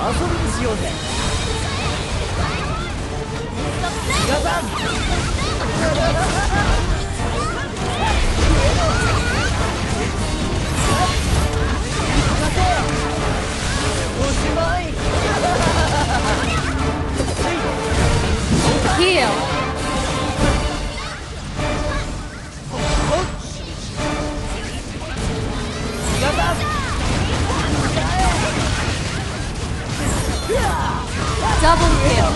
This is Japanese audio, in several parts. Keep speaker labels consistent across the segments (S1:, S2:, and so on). S1: 遊びにしようぜ皆さん Double kill.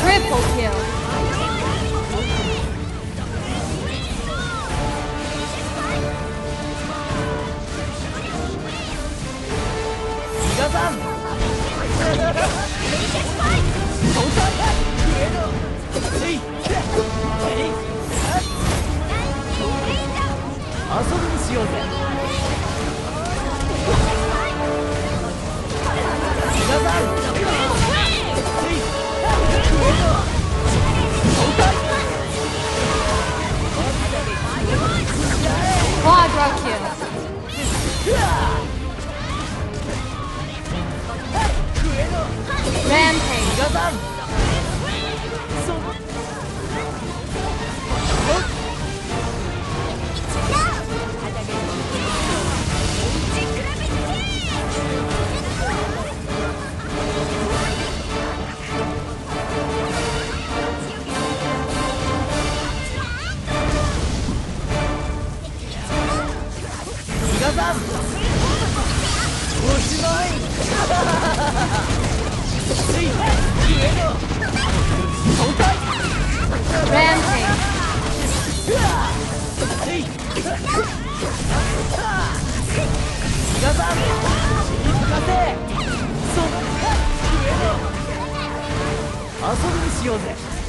S1: Triple kill. go! しようぜ Rampage. 遊びにしようぜ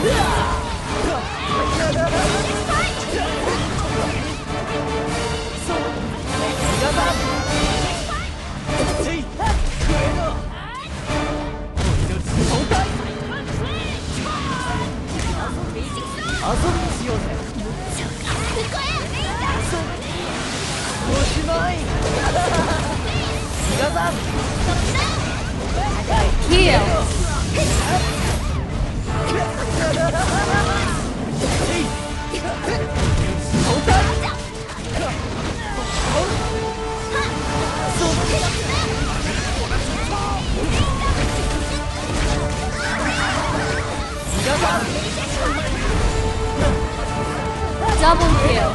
S1: Gazan! Double kill.